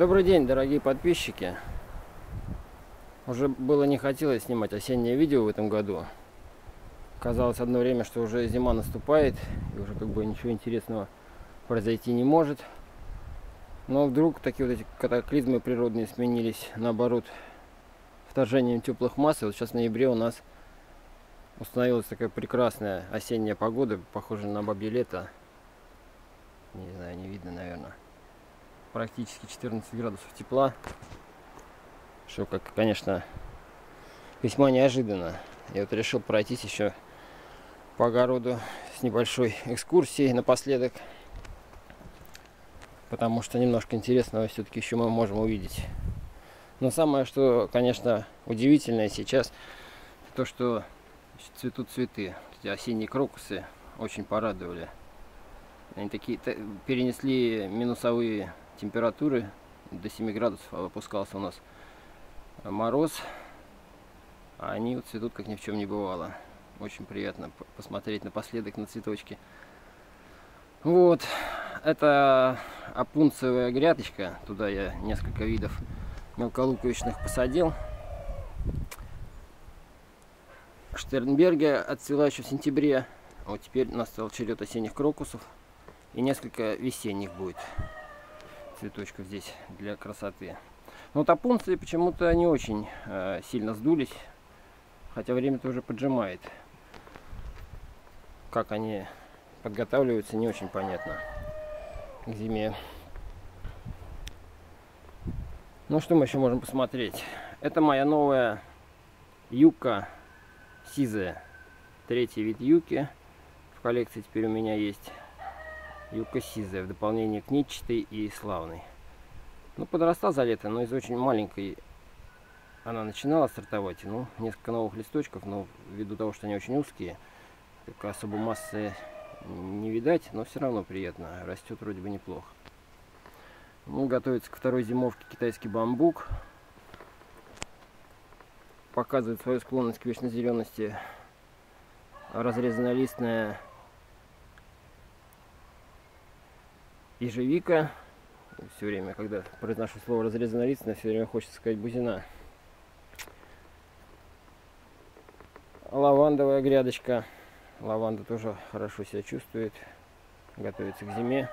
Добрый день, дорогие подписчики. Уже было не хотелось снимать осеннее видео в этом году. Казалось одно время, что уже зима наступает, и уже как бы ничего интересного произойти не может. Но вдруг такие вот эти катаклизмы природные сменились, наоборот, вторжением теплых масс. И вот сейчас в ноябре у нас установилась такая прекрасная осенняя погода, похожая на бабье лето. Не знаю, не видно, наверное практически 14 градусов тепла. Что, как, конечно, весьма неожиданно. Я вот решил пройтись еще по огороду с небольшой экскурсией напоследок. Потому что немножко интересного все-таки еще мы можем увидеть. Но самое, что, конечно, удивительное сейчас, то, что цветут цветы. Эти осенние крокусы очень порадовали. Они такие перенесли минусовые температуры до 7 градусов опускался у нас мороз. А они вот цветут, как ни в чем не бывало. Очень приятно посмотреть напоследок на цветочки. Вот, это опунцевая грядочка. Туда я несколько видов мелколуковичных посадил. Штернберге отцвела еще в сентябре. Вот теперь настал черед осенних крокусов. И несколько весенних будет цветочков здесь для красоты. Но топунцы почему-то не очень э, сильно сдулись, хотя время тоже поджимает. Как они подготавливаются, не очень понятно к зиме. Ну что мы еще можем посмотреть? Это моя новая юка сизая. Третий вид юки в коллекции теперь у меня есть юкосизая в дополнение к нитчатой и славной. Ну, подросла за лето, но из очень маленькой она начинала стартовать. Ну, несколько новых листочков, но ввиду того, что они очень узкие, так особо массы не видать, но все равно приятно. Растет вроде бы неплохо. Ну, готовится к второй зимовке китайский бамбук. Показывает свою склонность к вечнозелености разрезаннолистная ежевика. Все время, когда произношу слово разрезанолистная, все время хочется сказать бузина. Лавандовая грядочка. Лаванда тоже хорошо себя чувствует. Готовится к зиме.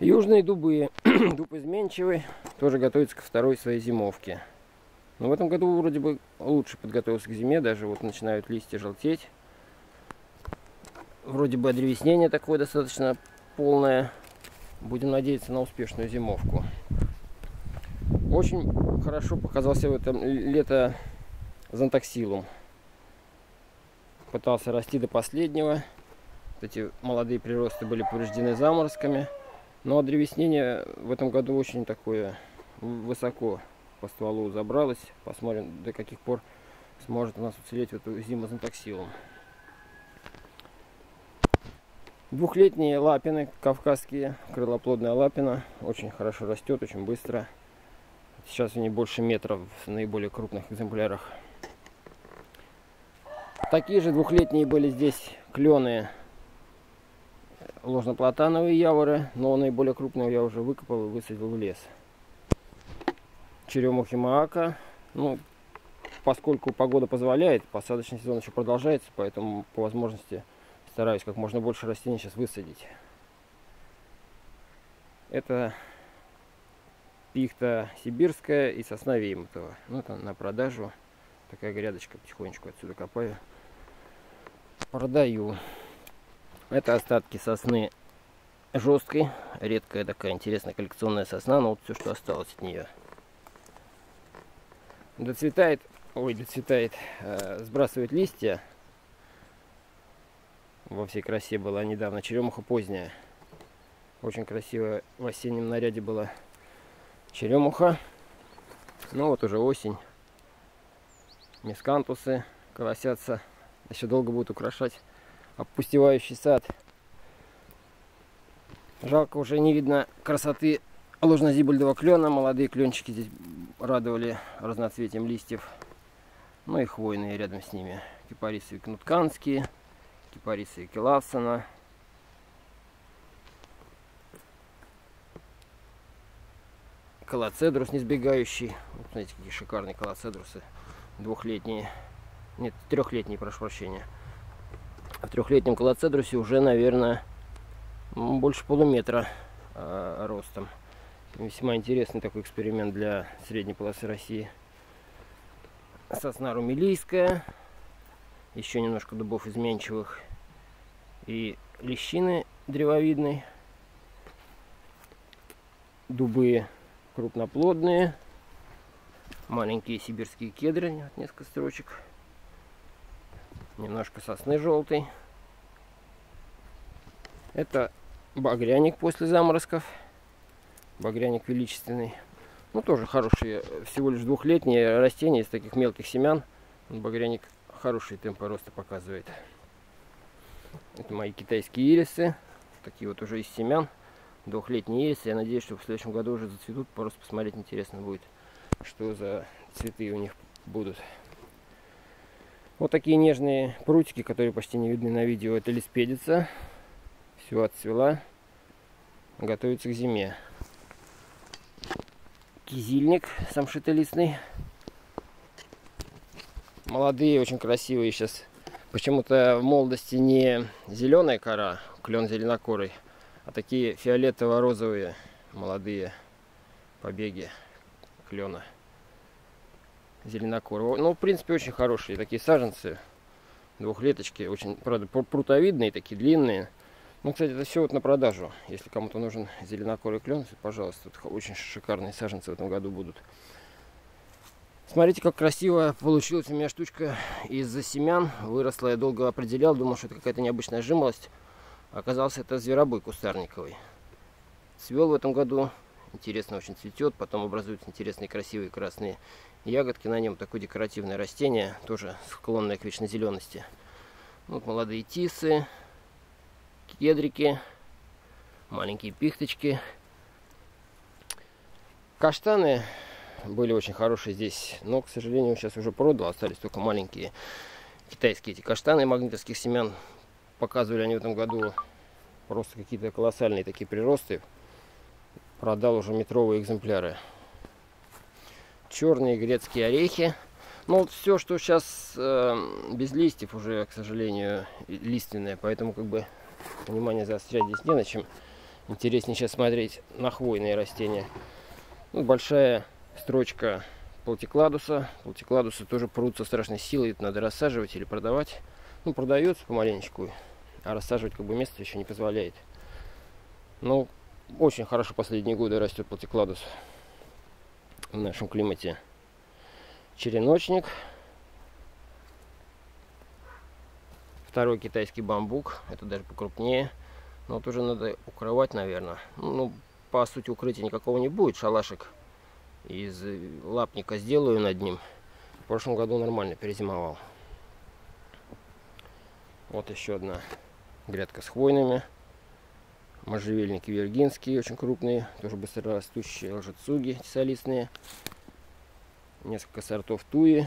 Южные дубы. Дуб изменчивый. Тоже готовится ко второй своей зимовке. Но в этом году вроде бы лучше подготовился к зиме. Даже вот начинают листья желтеть. Вроде бы древеснение такое достаточно полное. Будем надеяться на успешную зимовку. Очень хорошо показался в этом лето зонтоксилум. Пытался расти до последнего. Вот эти молодые приросты были повреждены заморозками. Но древеснение в этом году очень такое высоко по стволу забралось. Посмотрим, до каких пор сможет у нас уцелеть в эту зиму зонтоксилум. Двухлетние лапины, кавказские, крылоплодная лапина, очень хорошо растет, очень быстро. Сейчас нее больше метров в наиболее крупных экземплярах. Такие же двухлетние были здесь клены ложноплатановые яворы, но наиболее крупные я уже выкопал и высадил в лес. Черемухи маака. Ну, поскольку погода позволяет, посадочный сезон еще продолжается, поэтому по возможности стараюсь как можно больше растений сейчас высадить. Это пихта сибирская и сосна Веймутова. Ну, это на продажу. Такая грядочка, потихонечку отсюда копаю. Продаю. Это остатки сосны жесткой. Редкая такая интересная коллекционная сосна, но вот все, что осталось от нее. Доцветает, ой, доцветает, э, сбрасывает листья во всей красе была недавно. Черемуха поздняя. Очень красивая в осеннем наряде была черемуха. Ну вот уже осень. Мискантусы колосятся. Еще долго будут украшать опустевающий сад. Жалко, уже не видно красоты ложнозибольдового клена. Молодые кленчики здесь радовали разноцветием листьев. Ну и хвойные рядом с ними. Кипарисы кнутканские кипарисы Келавсона. колоцедрус несбегающий. Вот смотрите, какие шикарные колоцедрусы. Двухлетние. Нет, трехлетние, прошу прощения. В трехлетнем колоцедрусе уже, наверное, больше полуметра э, ростом. Весьма интересный такой эксперимент для средней полосы России. Сосна румелийская. Еще немножко дубов изменчивых. И лещины древовидной. Дубы крупноплодные. Маленькие сибирские кедры, несколько строчек. Немножко сосны желтой. Это багряник после заморозков. Багряник величественный. Ну, тоже хороший, всего лишь двухлетнее растение из таких мелких семян. Багряник хорошие темпы роста показывает. Это мои китайские ирисы. Такие вот уже из семян двухлетние есть. Я надеюсь, что в следующем году уже зацветут. Просто посмотреть интересно будет, что за цветы у них будут. Вот такие нежные прутики, которые почти не видны на видео. Это лиспедица. Все отцвела. Готовится к зиме. Кизильник самшитолистный. Молодые, очень красивые сейчас. Почему-то в молодости не зеленая кора, клен зеленокорый, а такие фиолетово-розовые молодые побеги клена зеленокорого. Ну, в принципе, очень хорошие такие саженцы. Двухлеточки, очень, правда, прутовидные, такие длинные. Ну, кстати, это все вот на продажу. Если кому-то нужен зеленокорый клен, пожалуйста, очень шикарные саженцы в этом году будут. Смотрите, как красиво получилась у меня штучка из-за семян. Выросла, я долго определял, думал, что это какая-то необычная жимолость. Оказался это зверобой кустарниковый. Цвел в этом году, интересно очень цветет, потом образуются интересные красивые красные ягодки на нем. Такое декоративное растение, тоже склонное к вечнозелености. Вот молодые тисы, кедрики, маленькие пихточки. Каштаны были очень хорошие здесь, но, к сожалению, сейчас уже продал, остались только маленькие китайские эти каштаны магнитовских семян показывали они в этом году просто какие-то колоссальные такие приросты. Продал уже метровые экземпляры. Черные грецкие орехи. Ну вот все, что сейчас э, без листьев уже, к сожалению, лиственное, поэтому как бы внимание заострять здесь не на чем. Интереснее сейчас смотреть на хвойные растения. Ну, большая строчка платикладуса. Платикладусы тоже прут со страшной силой, это надо рассаживать или продавать. Ну, продается помаленечку, а рассаживать как бы место еще не позволяет. Ну, очень хорошо последние годы растет платикладус в нашем климате. Череночник. Второй китайский бамбук. Это даже покрупнее. Но вот уже надо укрывать, наверное. Ну, по сути, укрытия никакого не будет. Шалашик из лапника сделаю над ним. В прошлом году нормально перезимовал. Вот еще одна грядка с хвойными. Можжевельники виргинские, очень крупные, тоже быстрорастущие, лжецуги солистные. Несколько сортов туи.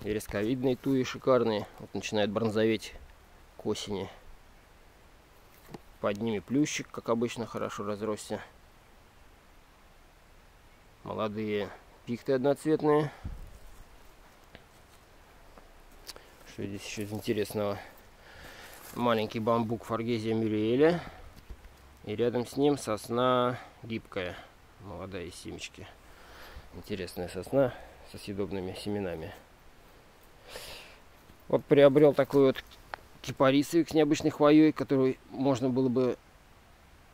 Вересковидные туи шикарные. Вот начинает бронзоветь к осени. Под ними плющик, как обычно, хорошо разросся. Молодые пихты одноцветные. Что здесь еще из интересного? Маленький бамбук Фаргезия мюриэля. И рядом с ним сосна гибкая. Молодая из семечки. Интересная сосна со съедобными семенами. Вот приобрел такой вот кипарисовик с необычной хвоей, который можно было бы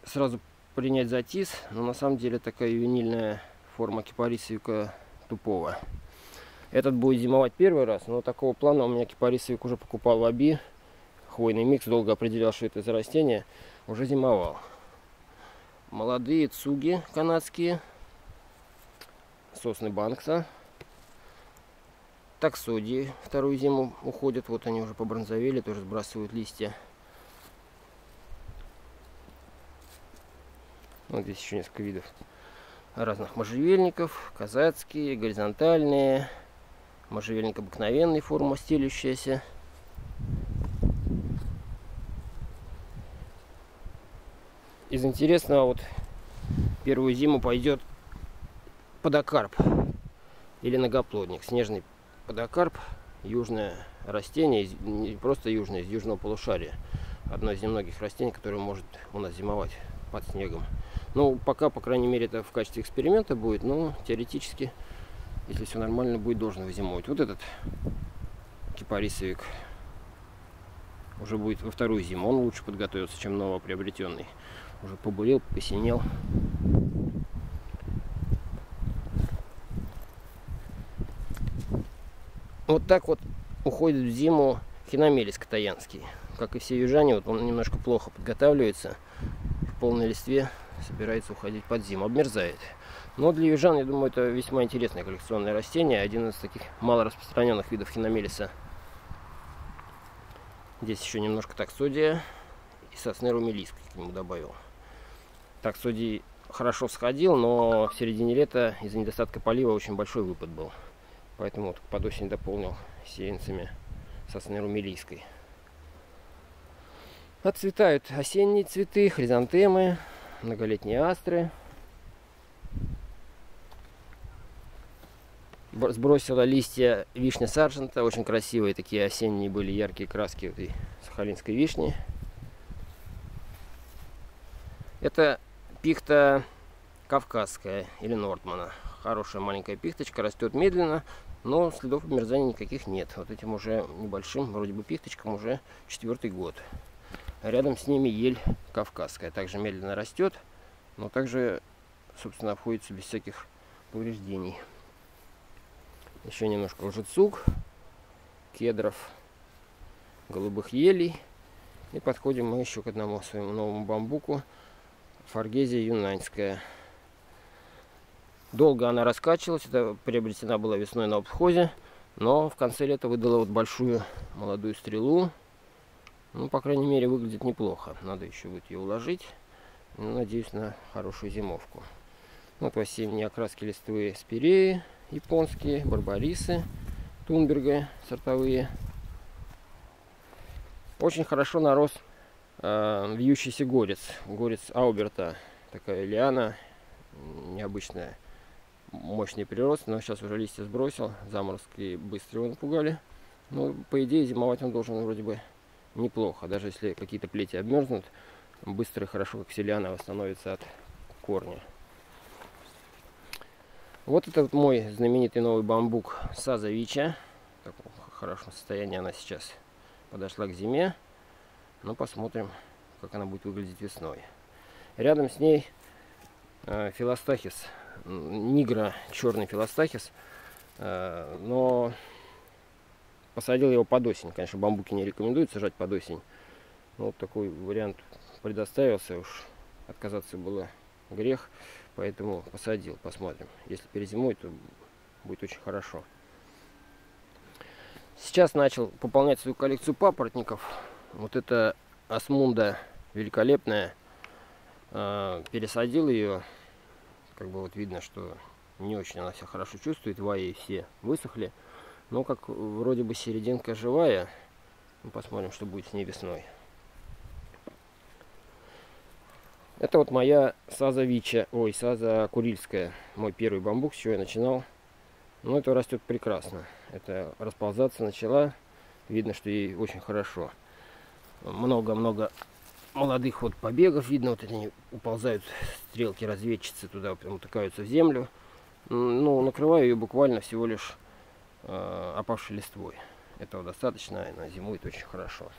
сразу принять за тис, но на самом деле такая ювенильная форма кипарисовика тупого. Этот будет зимовать первый раз, но такого плана у меня кипарисовик уже покупал в Аби. Хвойный микс, долго определял, что это за растение. Уже зимовал. Молодые цуги канадские. Сосны Банкса. Таксодии вторую зиму уходят. Вот они уже побронзовели, тоже сбрасывают листья. Вот здесь еще несколько видов разных можжевельников. Казацкие, горизонтальные можжевельник обыкновенной формы стелющаяся. Из интересного вот первую зиму пойдет подокарп или многоплодник. Снежный подокарп, южное растение, не просто южное, из южного полушария. Одно из немногих растений, которое может у нас зимовать под снегом. Ну, пока, по крайней мере, это в качестве эксперимента будет, но теоретически, если все нормально, будет должен зимовать. Вот этот кипарисовик уже будет во вторую зиму. Он лучше подготовится, чем новоприобретенный. Уже побурел, посинел. Вот так вот уходит в зиму хиномелис катаянский. Как и все южане, вот он немножко плохо подготавливается. В полной листве собирается уходить под зиму, обмерзает. Но для южан, я думаю, это весьма интересное коллекционное растение. Один из таких мало распространенных видов хиномелиса. Здесь еще немножко таксодия и сосны румелийской к нему добавил. Таксодий хорошо всходил, но в середине лета из-за недостатка полива очень большой выпад был. Поэтому вот под осень дополнил сеянцами сосны румелийской. Отцветают осенние цветы, хризантемы, многолетние астры. Сбросила листья вишня саржента. Очень красивые такие осенние были яркие краски этой сахалинской вишни. Это пихта кавказская или нортмана. Хорошая маленькая пихточка, растет медленно, но следов обмерзания никаких нет. Вот этим уже небольшим, вроде бы пихточкам уже четвертый год. Рядом с ними ель кавказская. Также медленно растет, но также, собственно, обходится без всяких повреждений. Еще немножко лжецук, кедров, голубых елей. И подходим мы еще к одному своему новому бамбуку. Фаргезия юнаньская. Долго она раскачивалась, это приобретена была весной на обходе, но в конце лета выдала вот большую молодую стрелу. Ну, по крайней мере, выглядит неплохо. Надо еще будет ее уложить. Ну, надеюсь на хорошую зимовку. Вот осенние окраски листвы спиреи японские, барбарисы, тунберга сортовые. Очень хорошо нарос э, вьющийся горец. Горец Ауберта. Такая лиана необычная мощный прирост, но сейчас уже листья сбросил, заморозки быстро его напугали. Ну, по идее, зимовать он должен вроде бы неплохо. Даже если какие-то плети обмерзнут, быстро и хорошо, как селяна, восстановится от корня. Вот это вот мой знаменитый новый бамбук Сазовича. В таком хорошем состоянии она сейчас подошла к зиме. Ну, посмотрим, как она будет выглядеть весной. Рядом с ней э, филостахис нигра черный филостахис. Э, но посадил его под осень. Конечно, бамбуки не рекомендуют сажать под осень. Но вот такой вариант предоставился. Уж отказаться было грех. Поэтому посадил. Посмотрим. Если перезимует, то будет очень хорошо. Сейчас начал пополнять свою коллекцию папоротников. Вот это осмунда великолепная. Э, пересадил ее как бы вот видно, что не очень она себя хорошо чувствует, ваи все высохли. Но как вроде бы серединка живая. Ну, посмотрим, что будет с ней весной. Это вот моя саза вича, ой, саза курильская. Мой первый бамбук, с чего я начинал. Ну, это растет прекрасно. Это расползаться начала. Видно, что ей очень хорошо. Много-много молодых вот побегов видно, вот они уползают стрелки разведчицы туда, прям утыкаются в землю. Ну, накрываю ее буквально всего лишь э, опавшей листвой. Этого достаточно, она зимует очень хорошо.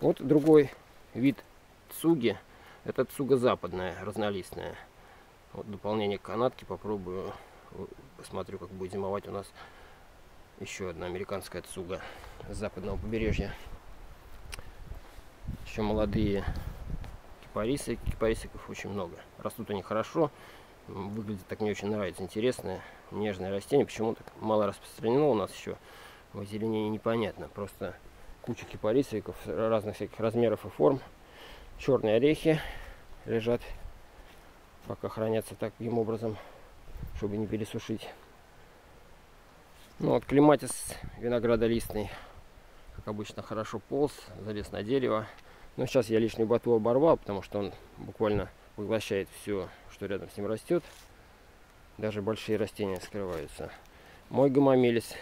Вот другой вид цуги. Это цуга западная, разнолистная. Вот дополнение канатки попробую, посмотрю, как будет зимовать у нас еще одна американская цуга с западного побережья еще молодые кипарисы. Кипарисиков очень много. Растут они хорошо. Выглядит так мне очень нравится. Интересное, нежное растение. Почему так мало распространено у нас еще в озеленении непонятно. Просто куча кипарисиков разных всяких размеров и форм. Черные орехи лежат, пока хранятся таким образом, чтобы не пересушить. Ну вот клематис виноградолистный, как обычно, хорошо полз, залез на дерево Но сейчас я лишнюю ботву оборвал, потому что он буквально поглощает все, что рядом с ним растет. Даже большие растения скрываются. Мой гомомелис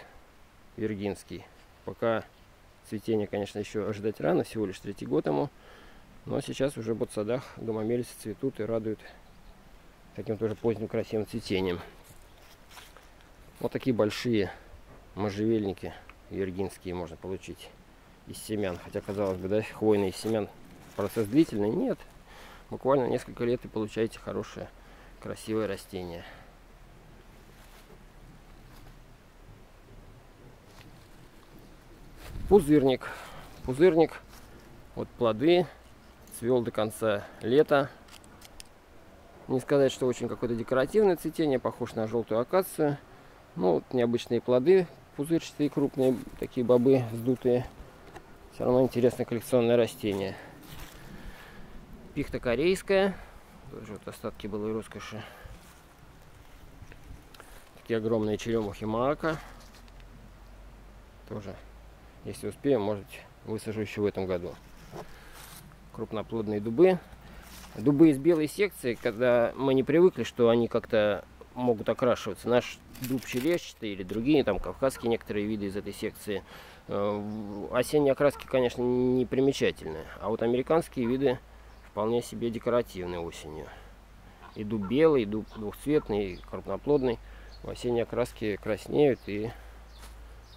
виргинский. Пока цветение, конечно, еще ожидать рано, всего лишь третий год ему. Но сейчас уже в садах гомомелисы цветут и радуют таким тоже поздним красивым цветением. Вот такие большие можжевельники виргинские можно получить из семян. Хотя, казалось бы, да, хвойные семян процесс длительный. Нет, буквально несколько лет и получаете хорошее, красивое растение. Пузырник. Пузырник, вот плоды, цвел до конца лета. Не сказать, что очень какое-то декоративное цветение, похож на желтую акацию. Ну, вот необычные плоды, пузырчатые, крупные, такие бобы вздутые. Все равно интересное коллекционное растение. Пихта корейская. Тоже вот остатки былой роскоши. Такие огромные черемухи мака. Тоже, если успеем, может высажу еще в этом году. Крупноплодные дубы. Дубы из белой секции, когда мы не привыкли, что они как-то могут окрашиваться. Наш дуб черещатый или другие, там кавказские некоторые виды из этой секции – Э, осенние окраски, конечно, не примечательные, а вот американские виды вполне себе декоративные осенью. И дуб белый, и дуб двухцветный, и крупноплодный. В осенние окраски краснеют и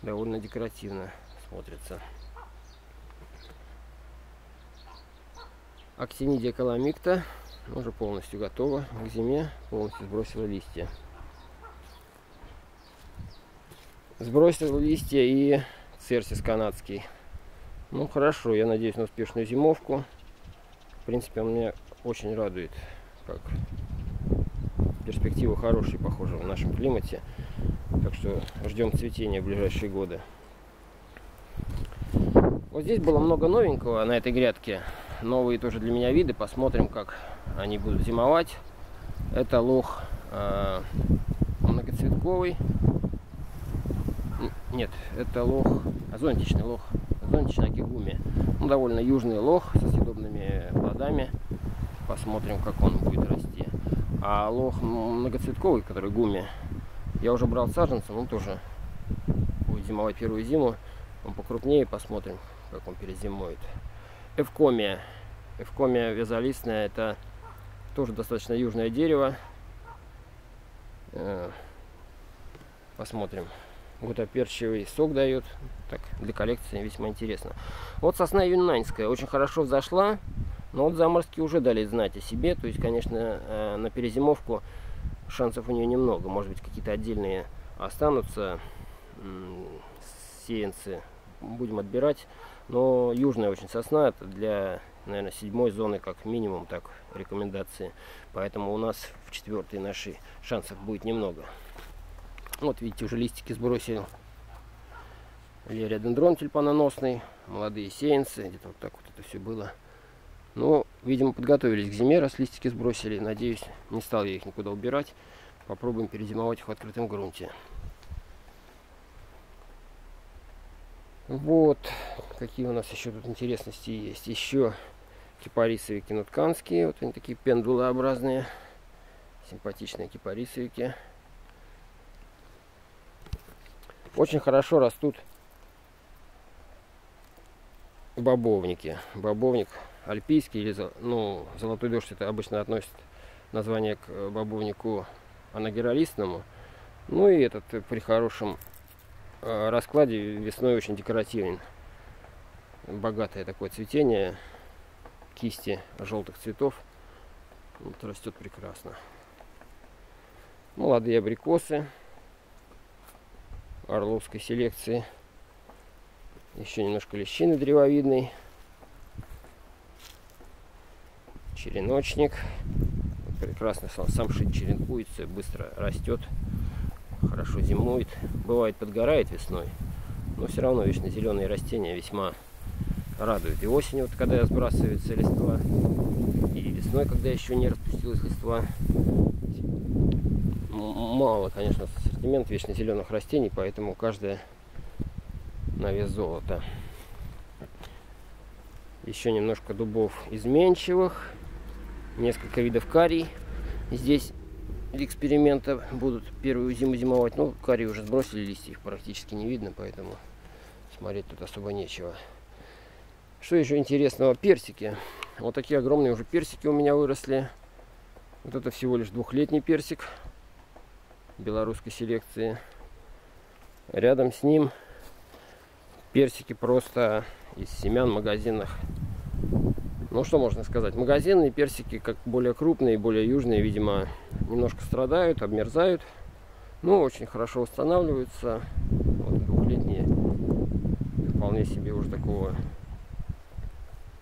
довольно декоративно смотрятся. Актинидия каламикта уже полностью готова к зиме, полностью сбросила листья. Сбросила листья и Церсис канадский. Ну хорошо, я надеюсь на успешную зимовку. В принципе, он меня очень радует. Как перспективы хорошие, похоже, в нашем климате. Так что ждем цветения в ближайшие годы. Вот здесь было много новенького на этой грядке. Новые тоже для меня виды. Посмотрим, как они будут зимовать. Это лох э, многоцветковый. Нет, это лох, зонтичный лох, зонтичный акигуми. Ну, довольно южный лох со съедобными плодами. Посмотрим, как он будет расти. А лох многоцветковый, который гуми, я уже брал саженцем, он тоже будет зимовать первую зиму. Он покрупнее, посмотрим, как он перезимует. Эвкомия. Эвкомия вязолистная, это тоже достаточно южное дерево. Э, посмотрим гутоперчивый сок дает. Так, для коллекции весьма интересно. Вот сосна юнаньская очень хорошо взошла, но вот заморозки уже дали знать о себе. То есть, конечно, э, на перезимовку шансов у нее немного. Может быть, какие-то отдельные останутся сеянцы. Будем отбирать. Но южная очень сосна, это для, наверное, седьмой зоны как минимум, так рекомендации. Поэтому у нас в четвертой нашей шансов будет немного. Вот видите, уже листики сбросил. Лериодендрон тюльпаноносный, молодые сеянцы, где-то вот так вот это все было. Но, видимо, подготовились к зиме, раз листики сбросили. Надеюсь, не стал я их никуда убирать. Попробуем перезимовать их в открытом грунте. Вот, какие у нас еще тут интересности есть. Еще кипарисовики нутканские. Вот они такие пендулообразные. Симпатичные кипарисовики. Очень хорошо растут бобовники. Бобовник альпийский или ну, золотой дождь это обычно относит название к бобовнику анагеролистному. Ну и этот при хорошем э, раскладе весной очень декоративен. Богатое такое цветение кисти желтых цветов. Вот растет прекрасно. Молодые абрикосы орловской селекции. Еще немножко лещины древовидной. Череночник. Прекрасно сам, сам шит черенкуется, быстро растет, хорошо зимует. Бывает подгорает весной, но все равно вечно зеленые растения весьма радуют. И осенью, вот, когда сбрасывается листва, и весной, когда еще не распустилась листва, мало, конечно, ассортимент вечно зеленых растений, поэтому каждая на вес золота. Еще немножко дубов изменчивых. Несколько видов карий. Здесь для эксперимента будут первую зиму зимовать. Ну, карий уже сбросили, листьев практически не видно, поэтому смотреть тут особо нечего. Что еще интересного? Персики. Вот такие огромные уже персики у меня выросли. Вот это всего лишь двухлетний персик белорусской селекции. Рядом с ним персики просто из семян магазинах. Ну, что можно сказать? Магазинные персики, как более крупные, более южные, видимо, немножко страдают, обмерзают. Ну, очень хорошо устанавливаются. Вот двухлетние, вполне себе уже такого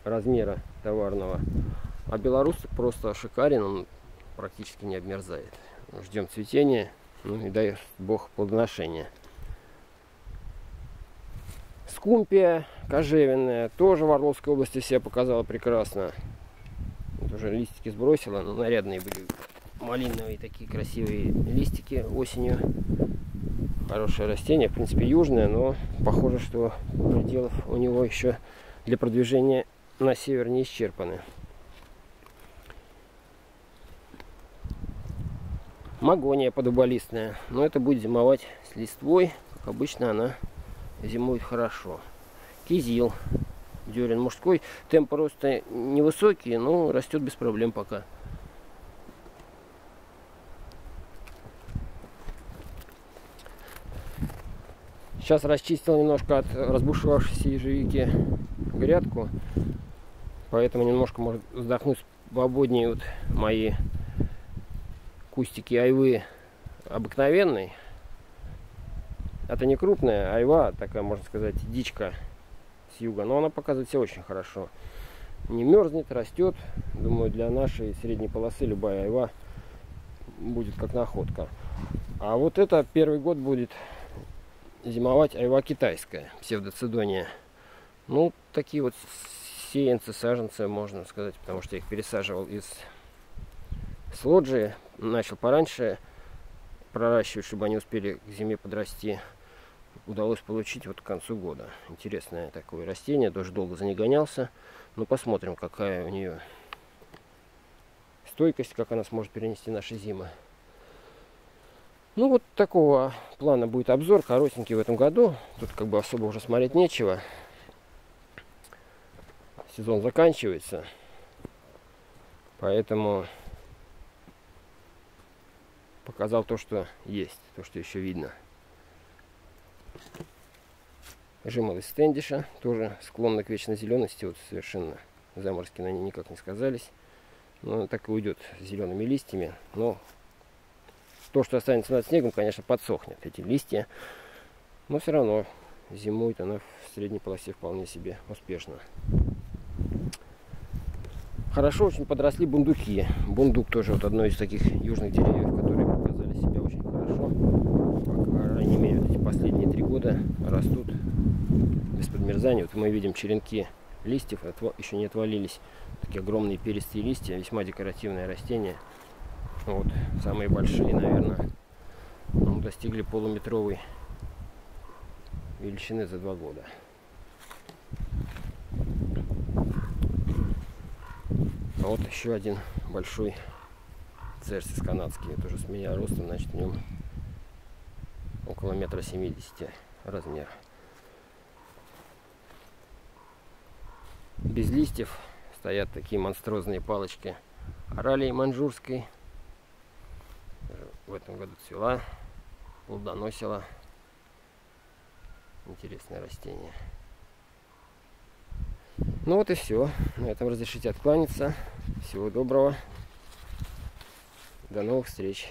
размера товарного. А белорус просто шикарен, он практически не обмерзает. Ждем цветения, ну и дай бог плодоношения. Скумпия кожевенная тоже в Орловской области себя показала прекрасно. Вот уже листики сбросила, но нарядные были малиновые такие красивые листики осенью. Хорошее растение, в принципе южное, но похоже, что пределов у него еще для продвижения на север не исчерпаны. Магония подуболистная. Но это будет зимовать с листвой. Как обычно она зимует хорошо. Кизил. Дюрин мужской. Темп роста невысокий, но растет без проблем пока. Сейчас расчистил немножко от разбушевавшейся ежевики грядку. Поэтому немножко может вздохнуть свободнее вот мои кустики айвы обыкновенной. Это не крупная айва, такая, можно сказать, дичка с юга. Но она показывает себя очень хорошо. Не мерзнет, растет. Думаю, для нашей средней полосы любая айва будет как находка. А вот это первый год будет зимовать айва китайская, псевдоцидония. Ну, такие вот сеянцы, саженцы, можно сказать, потому что я их пересаживал из с лоджии. Начал пораньше проращивать, чтобы они успели к зиме подрасти. Удалось получить вот к концу года. Интересное такое растение, тоже долго за ней гонялся. Ну, посмотрим, какая у нее стойкость, как она сможет перенести наши зимы. Ну, вот такого плана будет обзор, коротенький в этом году. Тут как бы особо уже смотреть нечего сезон заканчивается. Поэтому показал то, что есть, то, что еще видно. Жимолость стендиша, тоже склонна к вечной зелености, вот совершенно заморозки на ней никак не сказались. Но так и уйдет с зелеными листьями. Но то, что останется над снегом, конечно, подсохнет, эти листья. Но все равно зимует она в средней полосе вполне себе успешно. Хорошо очень подросли бундуки. Бундук тоже вот одно из таких южных деревьев, показали себя очень хорошо. По крайней мере, эти последние три года растут без подмерзания. Вот мы видим черенки листьев, еще не отвалились. Такие огромные перистые листья, весьма декоративное растение. Вот, самые большие, наверное, ну, достигли полуметровой величины за два года. А вот еще один большой церсис канадский. Это уже с меня ростом, значит, в нем около метра семидесяти размер. Без листьев стоят такие монстрозные палочки оралии манжурской. В этом году цвела, плодоносила. Интересное растение. Ну вот и все. На этом разрешите откланяться. Всего доброго. До новых встреч.